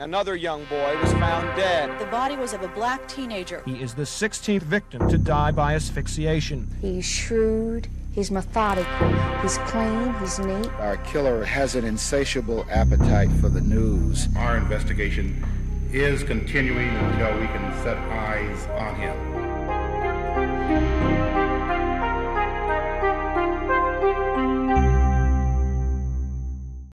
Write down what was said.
Another young boy was found dead. The body was of a black teenager. He is the 16th victim to die by asphyxiation. He's shrewd, he's methodical, he's clean, he's neat. Our killer has an insatiable appetite for the news. Our investigation is continuing until we can set eyes on him.